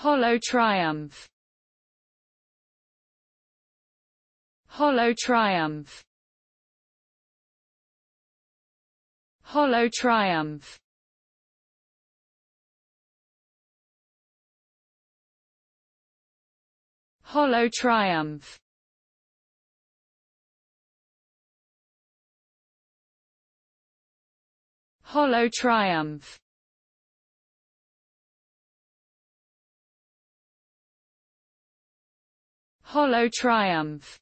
Hollow triumph. Hollow triumph. Hollow triumph. Hollow triumph. Hollow triumph. Hollow triumph.